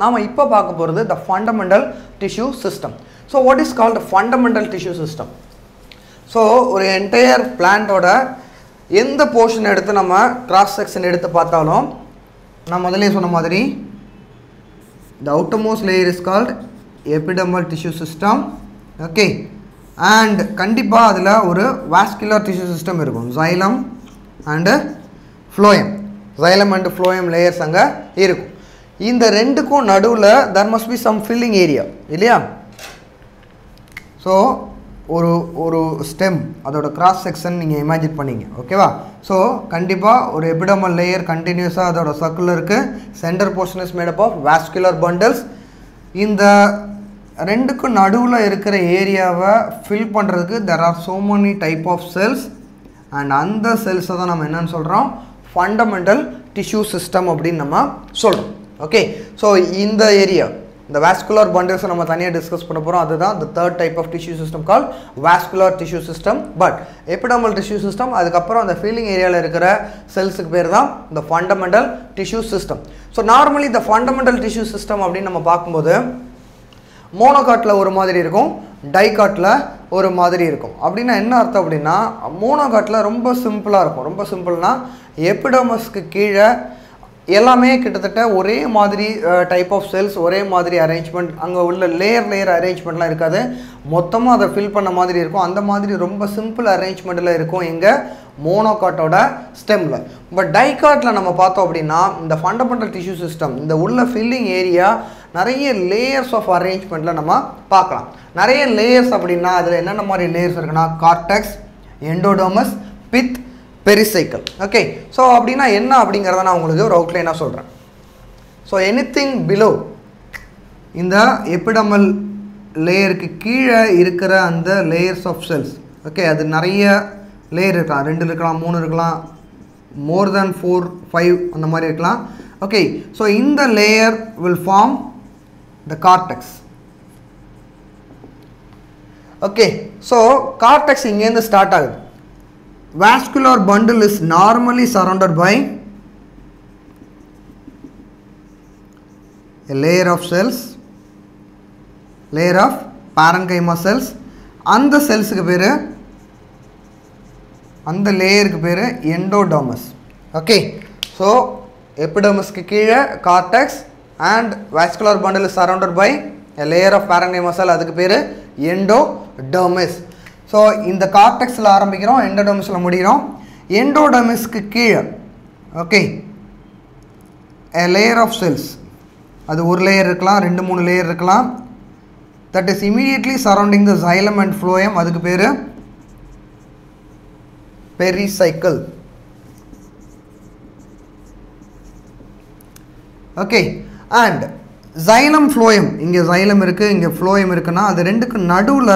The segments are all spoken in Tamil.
நாம் இப்போ பார்க்க போகிறது the fundamental tissue system so what is called fundamental tissue system so ஒரு என்டையர் பிளான்ட்டோட எந்த போர்ஷன் எடுத்து நம்ம கிராஸ் செக்ஷன் எடுத்து பார்த்தாலும் நான் முதல்ல சொன்ன மாதிரி the outermost layer is called epidermal tissue system okay and கண்டிப்பாக அதில் ஒரு வாஸ்குலர் டிஷ்யூ சிஸ்டம் இருக்கும். Xylem and phloem xylem and phloem layers அங்கே இருக்கும். இந்த ரெண்டுக்கும் நடுவில் there must be some filling area இல்லையா? ஸோ ஒரு ஒரு ஸ்டெம் அதோட கிராஸ் செக்ஷன் நீங்கள் இமேஜின் பண்ணீங்க ஓகேவா ஸோ கண்டிப்பாக ஒரு எபிடமல் லேயர் கண்டினியூஸாக அதோட சர்க்குலருக்கு centre portion is made up of vascular bundles இந்த ரெண்டுக்கும் நடுவில் இருக்கிற ஏரியாவை ஃபில் பண்ணுறதுக்கு there are so many type of cells and அந்த செல்ஸை தான் நம்ம என்னென்னு சொல்கிறோம் ஃபண்டமெண்டல் டிஷ்யூ சிஸ்டம் அப்படின்னு நம்ம சொல்கிறோம் ஓகே ஸோ இந்த ஏரியா இந்த வாஸ்குலர் பண்டில்ஸை நம்ம தனியாக டிஸ்கஸ் பண்ண போகிறோம் அதுதான் இந்த third type of tissue system call vascular tissue system but epidermal tissue system அதுக்கப்புறம் அந்த ஃபீலிங் ஏரியாவில் இருக்கிற செல்ஸுக்கு பேர் தான் இந்த fundamental tissue system so normally இந்த ஃபண்டமெண்டல் டிஷ்யூ சிஸ்டம் அப்படின்னு நம்ம பார்க்கும்போது மோனோகாட்டில் ஒரு மாதிரி இருக்கும் டைகாட்டில் ஒரு மாதிரி இருக்கும். அப்படின்னா என்ன அர்த்தம் அப்படின்னா மோனோகாட்டில் ரொம்ப சிம்பிளாக இருக்கும். ரொம்ப சிம்பிள்னா எபிடமஸ்க்கு கீழே எல்லாமே கிட்டத்தட்ட ஒரே மாதிரி டைப் ஆஃப் செல்ஸ் ஒரே மாதிரி அரேஞ்ச்மெண்ட் அங்கே உள்ள லேயர் லேயர் அரேஞ்ச்மெண்ட்லாம் இருக்காது. மொத்தமாக அதை ஃபில் பண்ண மாதிரி இருக்கும். அந்த மாதிரி ரொம்ப சிம்பிள் அரேஞ்ச்மெண்ட்டில் இருக்கும் எங்கள் மோனோகாட்டோட ஸ்டெம்மில் பட் டைகாட்டில் நம்ம பார்த்தோம் அப்படின்னா இந்த ஃபண்டமெண்டல் டிஷ்யூ சிஸ்டம் இந்த உள்ள ஃபில்லிங் ஏரியா நிறைய லேயர்ஸ் ஆஃப் அரேஞ்ச்மெண்ட்டில் நம்ம பார்க்கலாம். நிறைய லேயர்ஸ் அப்படின்னா அதில் என்னென்ன மாதிரி லேயர்ஸ் இருக்குன்னா cortex endodermis pith pericycle. Okay so அப்படின்னா என்ன அப்படிங்கிறத நான் உங்களுக்கு ஒரு அவுட்லைனாக சொல்கிறேன் ஸோ எனி திங் பிலோ இந்த எப்பிடமல் லேயருக்கு கீழே இருக்கிற அந்த லேயர்ஸ் ஆஃப் செல்ஸ் ஓகே அது நிறைய லேயர் இருக்கலாம். ரெண்டு இருக்கலாம் மூணு இருக்கலாம் மோர் தேன் ஃபோர் ஃபைவ் அந்த மாதிரி இருக்கலாம். ஓகே ஸோ இந்த layer will form the cortex okay so cortex இங்கேருந்து ஸ்டார்ட் ஆகுது. Vascular bundle is normally surrounded by a layer of cells layer of parenchyma cells. அந்த செல்ஸுக்கு பேர் அந்த லேயருக்கு பேர் எண்டோடோமஸ் ஓகே ஸோ எபிடோமஸ்க்கு கீழே cortex and vascular bundle is surrounded by layer of parenchyma மசால் அதுக்கு பேர் எண்டோடோமஸ் ஸோ இந்த கார்டெக்ஸில் ஆரம்பிக்கிறோம் எண்டோடமிஸில் முடிகிறோம். எண்டோடமிஸ்க்கு கீழே okay a layer of cells அது ஒரு லேயர் இருக்கலாம் ரெண்டு மூணு லேயர் இருக்கலாம். That is immediately surrounding the xylem and phloem அதுக்கு பேர் pericycle okay and xylem phloem இங்கே ஜைலம் இருக்குது இங்கே ஃப்ளோயம் இருக்குன்னா அது ரெண்டுக்கு நடுவில்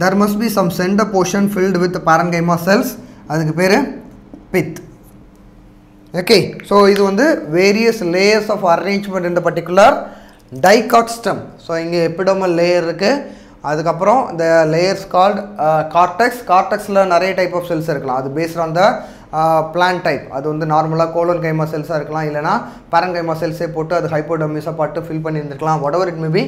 there must be some centre portion filled with parenchyma cells அதுக்கு பேர் பித் ஓகே ஸோ இது வந்து வேரியஸ் லேயர்ஸ் ஆஃப் அரேஞ்ச்மெண்ட் இந்த பர்டிகுலர் டைகாட் ஸ்டம் ஸோ இங்கே எபிடோமல் லேயர் இருக்குது அதுக்கப்புறம் இந்த லேயர்ஸ் கால்ட் கார்டெக்ஸ் கார்டெக்ஸில் நிறைய டைப் ஆஃப் செல்ஸ் இருக்கலாம். அது based on the plant type அது வந்து நார்மலாக கோலன் கைமா செல்ஸாக இருக்கலாம். இல்லைனா பரங்கைமா செல்ஸே போட்டு அது ஹைப்போடமிஸாக பாட்டு ஃபில் பண்ணியிருந்துருக்கலாம். ஒட் எவர் இட் மேபி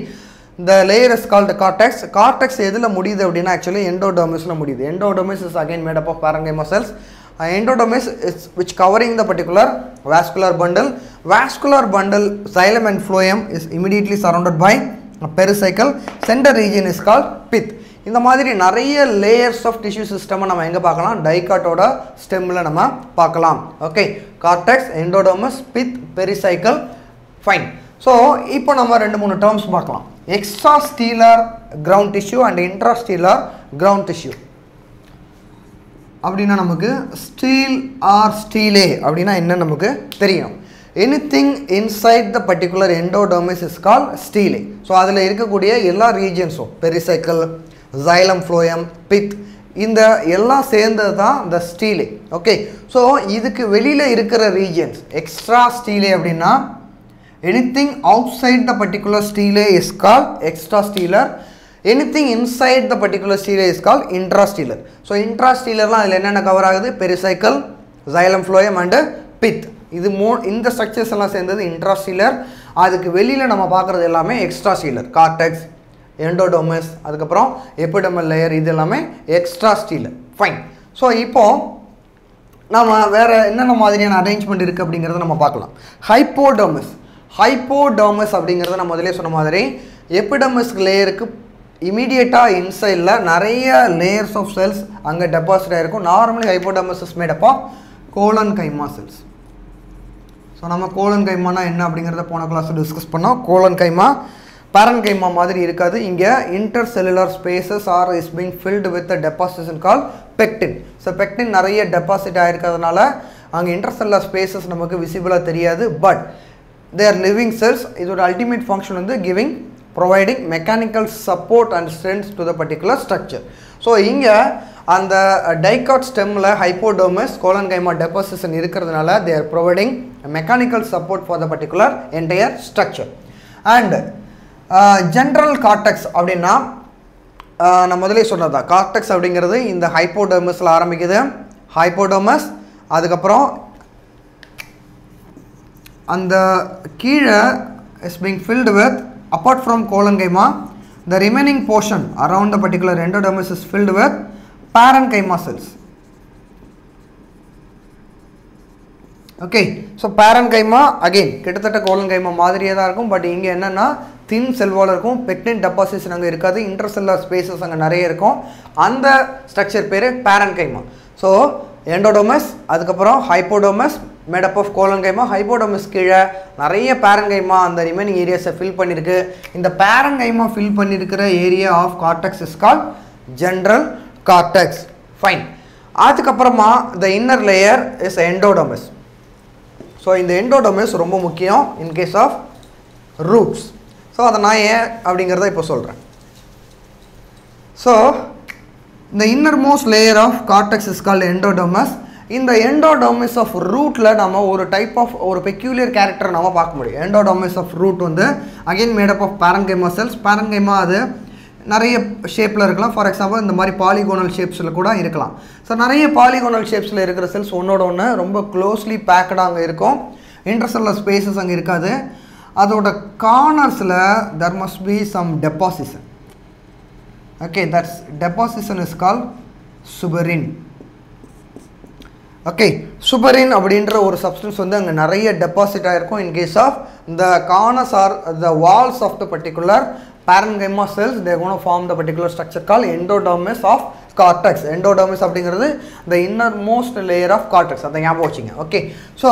இந்த layer is call the cortex cortex எதில் முடியுது அப்படின்னா ஆக்சுவலி எண்டோடோமிஸில் முடியுது endodermis is again made of parenchyma cells endodermis is which covering the particular vascular bundle vascular bundle xylem and phloem is immediately surrounded by pericycle centre region is call pith இந்த மாதிரி நிறைய லேயர்ஸ் ஆஃப் டிஷ்யூ சிஸ்டமை நம்ம எங்கே பார்க்கலாம் டைகாட்டோட ஸ்டெம்மில் நம்ம பார்க்கலாம் okay cortex endodermis pith pericycle fine so இப்போ நம்ம ரெண்டு மூணு டேர்ம்ஸ் பார்க்கலாம். Extra stelar ground tissue and intra stelar ground tissue அப்படின்னா நமக்கு ஸ்டீல் ஆர் ஸ்டீலே அப்படின்னா என்ன நமக்கு தெரியும். Anything inside the particular endodermis is call stele so அதில் இருக்கக்கூடிய எல்லா ரீஜன்ஸும் பெரிசைக்கிள் ஜைலம் ஃப்ளோயம் பித் இந்த எல்லாம் சேர்ந்தது தான் இந்த ஸ்டீலே ஓகே ஸோ இதுக்கு வெளியில் இருக்கிற ரீஜன்ஸ் எக்ஸ்ட்ரா ஸ்டீலே அப்படின்னா anything outside the particular stele is call extra stelar inside inside particular stele is is call intra stelar so intra ஸ்டீலர்லாம் அதில் என்னென்ன கவர் ஆகுது? Pericycle xylem phloem and pith இது மோ இந்த ஸ்ட்ரக்சர்ஸ் எல்லாம் சேர்ந்தது இன்ட்ரா ஸ்டீலர் அதுக்கு வெளியில் நம்ம பார்க்குறது எல்லாமே எக்ஸ்ட்ரா ஸ்டீலர் கார்டெக்ஸ் எண்டோடோமஸ் அதுக்கப்புறம் எபிடமல் லேயர் இது எல்லாமே எக்ஸ்ட்ரா ஸ்டீலர் ஃபைன் ஸோ இப்போது நம்ம வேறு என்னென்ன மாதிரியான அரேஞ்ச்மெண்ட் இருக்குது அப்படிங்கிறத நம்ம பார்க்கலாம். ஹைப்போடோமஸ் ஹைப்போடர்மஸ் அப்படிங்கிறத நான் முதலே சொன்ன மாதிரி எபிடமஸ் லேயருக்கு இமீடியட்டாக இன்சைடில் நிறைய லேயர்ஸ் ஆஃப் செல்ஸ் அங்கே டெபாசிட் ஆகிருக்கும் normally hypodermis is made up of collenchyma cells so நம்ம கோலன் கைமானா என்ன அப்படிங்கிறத போன கிளாஸ் டிஸ்கஸ் பண்ணோம். கோலன் கைமா பேரன் கைமா மாதிரி இருக்காது. இங்கே intercellular spaces are is being filled with deposition call pectin so pectin நிறைய டெபாசிட் ஆகிருக்கிறதுனால அங்கே இன்டர் செல்லுலர் ஸ்பேசஸ் நமக்கு விசிபிளாக தெரியாது. பட் தேர் லிவிங் செல்ஸ் இதோட அல்டிமேட் ஃபங்க்ஷன் வந்து giving providing mechanical support and strength to the particular structure so இங்கே அந்த டைகாட் ஸ்டெம்மில் ஹைப்போடோமஸ் கோலன்கைமா டெபாசிஷன் இருக்கிறதுனால they are providing mechanical support for the particular entire structure and general cortex அப்படின்னா நான் முதலே சொன்னதா கார்டெக்ஸ் அப்படிங்கிறது இந்த ஹைப்போடோமஸில் ஆரம்பிக்குது ஹைப்போடோமஸ் அதுக்கப்புறம் அந்த கீழே is being filled with apart from collenchyma the remaining portion around the particular endodermis is filled with parenchyma cells. Okay so parenchyma again கிட்டத்தட்ட கோலங்கைமா மாதிரியே தான் இருக்கும். பட் இங்கே என்னென்னா தின் செல்வால் இருக்கும். பெக்டின் டெபாசிஷன் அங்கே இருக்காது. இன்டர்செல்லர் ஸ்பேசஸ் அங்கே நிறைய இருக்கும். அந்த ஸ்ட்ரக்சர் பேர் பேரன்கைமா ஸோ எண்டோடோமஸ் அதுக்கப்புறம் ஹைப்போடோமஸ் மேடப் ஆஃப் கோலங்கைமா ஹைப்போடோமஸ் கீழே நிறைய பேரங்கைமா அந்த ரிமைனிங் ஏரியாஸை ஃபில் பண்ணியிருக்கு இந்த பேரங்கைமா ஃபில் பண்ணியிருக்கிற area of cortex is call general cortex fine அதுக்கப்புறமா the inner layer is endodermis so இந்த எண்டோடோமஸ் ரொம்ப முக்கியம் இன்கேஸ் ஆஃப் ரூட்ஸ் ஸோ அதை நான் ஏன் அப்படிங்கிறத இப்போ சொல்கிறேன் ஸோ இந்த innermost layer of cortex is call endodermis இந்த எண்டோடோமிஸ் ஆஃப் ரூட்டில் நம்ம ஒரு டைப் ஆஃப் ஒரு பெக்யூலியர் கேரக்டர் நம்ம பார்க்க முடியும். எண்டோடோமிஸ் ஆஃப் ரூட் வந்து again made up of parenchyma cells parenchyma அது நிறைய ஷேப்பில் இருக்கலாம். ஃபார் எக்ஸாம்பிள் இந்த மாதிரி பாலிகோனல் ஷேப்ஸில் கூட இருக்கலாம். ஸோ நிறைய பாலிகோனல் ஷேப்ஸில் இருக்கிற செல்ஸ் ஒன்றோட ஒன்று ரொம்ப க்ளோஸ்லி பேக்கடாக அங்கே இருக்கும். இன்டர்செல்லர் ஸ்பேசஸ் அங்கே இருக்காது. அதோட கார்னர்ஸில் there must be some deposition okay that's deposition is call suberin okay suberin அப்படின்ற ஒரு சப்ஸ்டன்ஸ் வந்து அங்கே நிறைய டெபாசிட் ஆகிருக்கும் in case of the corners or the walls of the particular parenchyma cells they can form the particular structure call endodermis of endodermis of அப்படிங்கிறது த அப்படிங்கிறது மோஸ்ட் லேயர் ஆஃப் of அதை ஞாபகம் வச்சுங்க. ஓகே ஸோ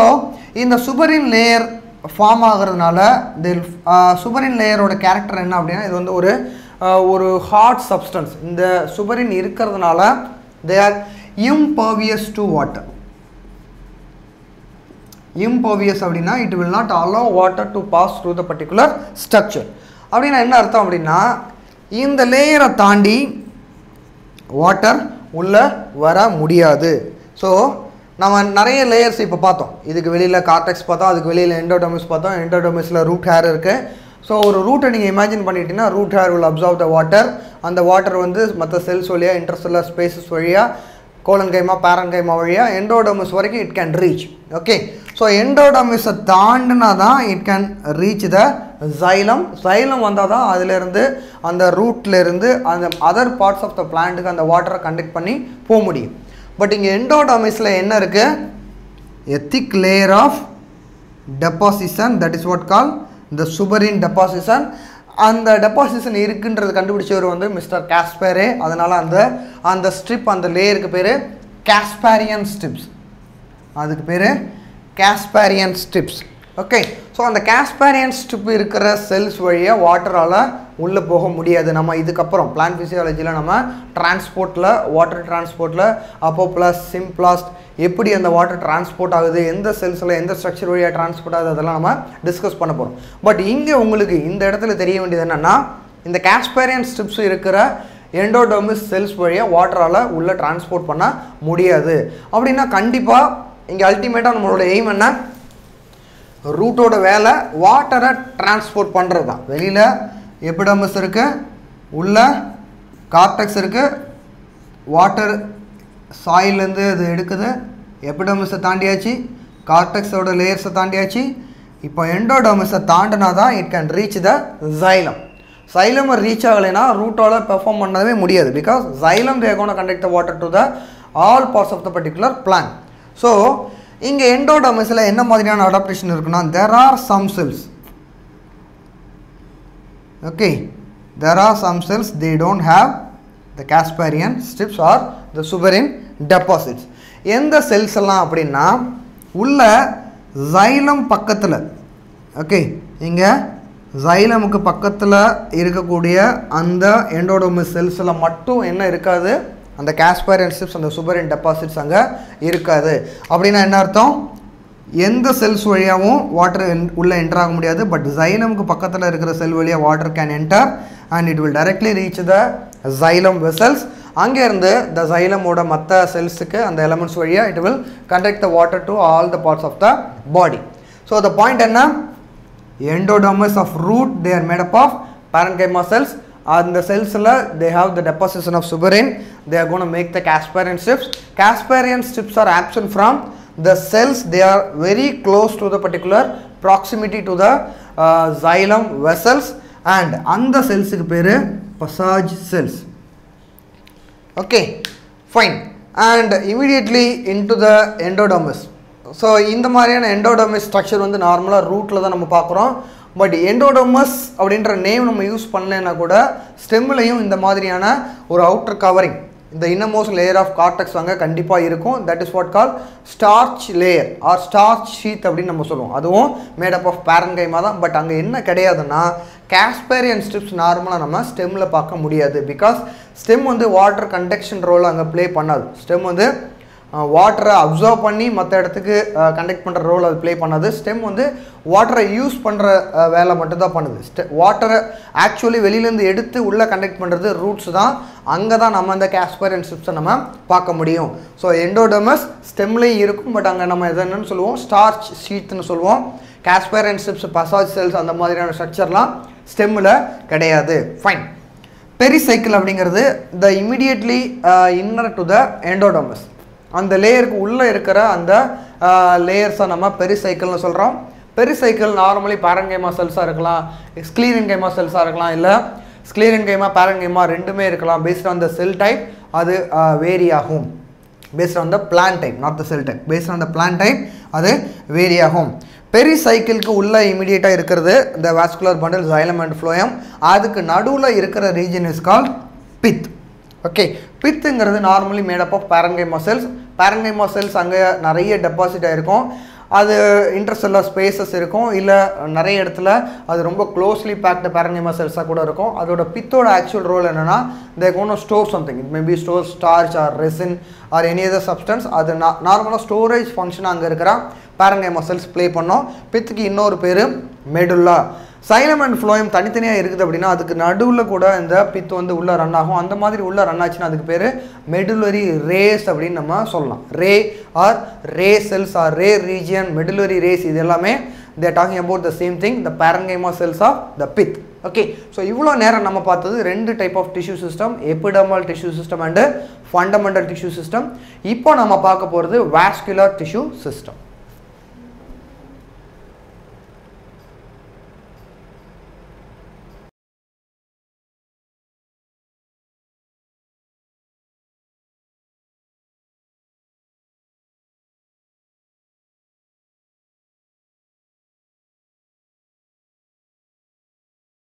இந்த சுபரின் லேயர் ஃபார்ம் ஆகிறதுனால தில் சுபரின் லேயரோட கேரக்டர் என்ன அப்படின்னா இது வந்து ஒரு uh, ஒரு ஹார்ட் சப்ஸ்டன்ஸ் இந்த சுபரின் இருக்கிறதுனால they are impervious to water impervious அப்படின்னா it will not allow water to pass through the particular structure அப்படின்னா என்ன அர்த்தம் அப்படின்னா இந்த லேயரை தாண்டி வாட்டர் உள்ளே வர முடியாது. ஸோ நம்ம நிறைய லேயர்ஸ் இப்போ பார்த்தோம். இதுக்கு வெளியில் கார்டெக்ஸ் பார்த்தோம் அதுக்கு வெளியில் எண்டோடோமிஸ் பார்த்தோம். எண்டோடோமிஸில் ரூட் ஹேர் இருக்குது ஸோ ஒரு ரூட்டை நீங்கள் இமேஜின் பண்ணிட்டீங்கன்னா root hair will absorb the water அந்த வாட்டர் வந்து மற்ற செல்ஸ் வழியாக இன்டர்செல்லர் ஸ்பேசஸ் வழியாக கோலன்கைமா பேரன்கைமா வழியாக எண்டோடோமஸ் வரைக்கும் it can reach okay so எண்டோடமிஸை தாண்டினா தான் it can reach the xylem xylem வந்தால் தான் அதிலேருந்து அந்த ரூட்லேருந்து அந்த அதர் பார்ட்ஸ் ஆஃப் த பிளான்ட்டுக்கு அந்த வாட்டரை கண்டக்ட் பண்ணி போக முடியும். பட் இங்கே எண்டோடமிஸில் என்ன இருக்குது a thick layer of deposition that is what call இந்த சுபரின் டெபாசிஷன் அந்த டெபாசிஷன் இருக்குன்றது கண்டுபிடிச்சவர் வந்து மிஸ்டர் காஸ்பேரே அதனால் அந்த அந்த ஸ்ட்ரிப் அந்த லேயருக்கு பேர் காஸ்பாரியன் ஸ்ட்ரிப்ஸ் அதுக்கு பேர் காஸ்பாரியன் ஸ்டிப்ஸ் ஓகே ஸோ அந்த காஸ்பாரியன் ஸ்டிப் இருக்கிற செல்ஸ் வழியாக வாட்டரால் உள்ளே போக முடியாது. நம்ம இதுக்கப்புறம் பிளான் ஃபிசியாலஜியில் நம்ம டிரான்ஸ்போர்ட்டில் வாட்டர் டிரான்ஸ்போர்ட்டில் அப்போ ப்ளஸ் சிம்ப்ளாஸ்ட் எப்படி அந்த வாட்டர் டிரான்ஸ்போர்ட் ஆகுது எந்த செல்ஸில் எந்த ஸ்ட்ரக்சர் வழியாக டிரான்ஸ்போர்ட் ஆகுது அதெல்லாம் நம்ம டிஸ்கஸ் பண்ண போகிறோம் பட் இங்கே உங்களுக்கு இந்த இடத்துல தெரிய வேண்டியது என்னென்னா இந்த காஸ்பாரியன் ஸ்ட்ரிப்ஸ் இருக்கிற எண்டோடோமிஸ் செல்ஸ் வழியாக வாட்டரால் உள்ளே டிரான்ஸ்போர்ட் பண்ண முடியாது. அப்படின்னா கண்டிப்பாக இங்கே அல்டிமேட்டாக நம்மளோட எய்ம் என்ன? ரூட்டோட வேலை வாட்டரை டிரான்ஸ்போர்ட் பண்ணுறது தான். வெளியில் எபிடமஸ் இருக்குது உள்ள கார்டெக்ஸ் இருக்குது வாட்டர் சாயிலேருந்து அது எடுக்குது எபிடமஸை தாண்டியாச்சு கார்டெக்ஸோட லேயர்ஸை தாண்டியாச்சு. இப்போ எண்டோடமஸை தாண்டினா தான் it can reach the xylem xylem reach ஆகலைன்னா ரூட்டோட பெர்ஃபார்ம் பண்ணவே முடியாது. Because xylem they can conduct the water to the all parts of the particular plant so இங்கே எண்டோடமஸில் என்ன மாதிரியான அடாப்டேஷன் இருக்குன்னா there are some cells okay there are some cells they don't have the casparian strips or the suberin deposits எந்த செல்ஸ் எல்லாம் அப்படின்னா உள்ள ஜைலம் பக்கத்தில் ஓகே இங்கே ஜைலமுக்கு பக்கத்தில் இருக்கக்கூடிய அந்த எண்டோடோமஸ் செல்ஸில் மட்டும் என்ன இருக்காது? அந்த காஸ்பாரியன் ஸ்ட்ரிப்ஸ் அந்த சுபரின் டெபாசிட்ஸ் அங்கே இருக்காது. அப்படின்னா என்ன அர்த்தம்? எந்த செல்ஸ் வழியாகவும் வாட்டர் உள்ளே என்டர் ஆக முடியாது. பட் ஜைலமுக்கு பக்கத்தில் இருக்கிற செல் வழியாக water can enter and it will directly reach the xylem vessels அங்கேருந்து த ஜைலமோட மற்ற செல்ஸுக்கு அந்த எலமெண்ட்ஸ் வழியாக it will conduct the water to all the parts of the body so the point என்ன? Endodermis of root they are made up of parenchyma cells of parenchyma cells அந்த செல்ஸில் they have the deposition of suberin they are gone make the Casparian strips Casparian strips are absent from the cells they are very close to the particular proximity to the xylem vessels and அந்த செல்ஸுக்கு பேர் passage cells okay fine and immediately into the endodermis so இந்த மாதிரியான எண்டோடர்மிஸ் ஸ்ட்ரக்சர் வந்து நார்மலாக ரூட்டில் தான் நம்ம பார்க்குறோம் பட் எண்டோடோமஸ் அப்படின்ற நேம் நம்ம யூஸ் பண்ணலைன்னா கூட ஸ்டெம்லையும் இந்த மாதிரியான ஒரு அவுட்டர் கவரிங் இந்த இன்னமோஸ்ட் லேயர் ஆஃப் கார்டெக்ஸ் அங்கே கண்டிப்பாக இருக்கும். That is what call starch layer or starch sheath அப்படின்னு நம்ம சொல்லுவோம். அதுவும் மேடப் ஆஃப் பேரன்கைமா தான். பட் அங்கே என்ன கிடையாதுன்னா காஸ்பேரியன் ஸ்ட்ரிப்ஸ் நார்மலாக நம்ம ஸ்டெம்மில் பார்க்க முடியாது. பிகாஸ் ஸ்டெம் வந்து வாட்டர் கண்டக்ஷன் ரோல் அங்கே ப்ளே பண்ணாது. ஸ்டெம் வந்து வாட்டரை அப்சர்வ் பண்ணி மற்ற இடத்துக்கு கண்டக்ட் பண்ணுற ரோல் அது ப்ளே பண்ணாது. ஸ்டெம் வந்து வாட்டரை யூஸ் பண்ணுற வேலை மட்டும்தான் பண்ணுது. ஸ்டெ வாட்டரை ஆக்சுவலி வெளியிலேருந்து எடுத்து உள்ளே கண்டக்ட் பண்ணுறது ரூட்ஸ் தான். அங்கே தான் நம்ம இந்த அண்ட் ஸ்ட்ரிப்ஸை நம்ம பார்க்க முடியும். ஸோ எண்டோடமஸ் ஸ்டெம்லேயும் இருக்கும் பட் அங்கே நம்ம எது என்னன்னு சொல்லுவோம்? ஸ்டார்ச் ஷீட்னு சொல்லுவோம். கேஸ்பைரண்ட் ஸ்டிப்ஸ் பசாஜ் செல்ஸ் அந்த மாதிரியான ஸ்ட்ரக்சர்லாம் ஸ்டெம்மில் கிடையாது. ஃபைன் பெரிசைக்கிள் அப்படிங்கிறது the immediately inner to the endodermis அந்த லேயருக்கு உள்ளே இருக்கிற அந்த லேயர்ஸை நம்ம பெரிசைக்கிள்னு சொல்கிறோம் பெரிசைக்கிள் நார்மலி பேரங்கைமா செல்ஸாக இருக்கலாம் ஸ்க்ளீரன்கைமா செல்ஸாக இருக்கலாம் இல்லை ஸ்க்ளீரன்கைமா பேரங்கைமா ரெண்டுமே இருக்கலாம். Based on the cell type அது வேரி ஆகும். Based on the plant type not the cell type based on the plant type அது வேரி ஆகும். பெரி சைக்கிளுக்கு உள்ளே இமீடியட்டாக இருக்கிறது இந்த vascular bundle xylem and phloem அதுக்கு நடுவில் இருக்கிற region is call pith okay பித்துங்கிறது normally made up of parenchyma cells parenchyma cells அங்கே நிறைய டெபாசிட் ஆகிருக்கும் அது இன்டர்செல்லர் ஸ்பேசஸ் இருக்கும். இல்லை நிறைய இடத்துல அது ரொம்ப க்ளோஸ்லி பேக்டு பேரன்கைமா செல்ஸாக கூட இருக்கும். அதோட பித்தோட ஆக்சுவல் ரோல் என்னென்னா they can store something it maybe store starch or resin or any other substance அது நார்மலாக ஸ்டோரேஜ் ஃபங்க்ஷன் அங்கே இருக்கிற பேரன்கைமா செல்ஸ் ப்ளே பண்ணோம். பித்துக்கு இன்னொரு பேர் மெடுல்லா சைலம் அண்ட் ஃப்ளோயம் தனித்தனியாக இருக்குது அப்படின்னா அதுக்கு நடுவில் கூட இந்த பித்து வந்து உள்ளே ரன் ஆகும். அந்த மாதிரி உள்ளே ரன் ஆச்சுன்னா அதுக்கு பேர் மெடுலரி ரேஸ் அப்படின்னு நம்ம சொல்லலாம். Ray or ray cells or ray region medullary rays இது எல்லாமே they're talking about the same thing the parenchyma cells of the pith okay so இவ்வளோ நேரம் நம்ம பார்த்தது ரெண்டு type of tissue system epidermal tissue system and fundamental tissue system இப்போ நம்ம பார்க்க போகிறது வாஸ்குலர் டிஷ்யூ சிஸ்டம்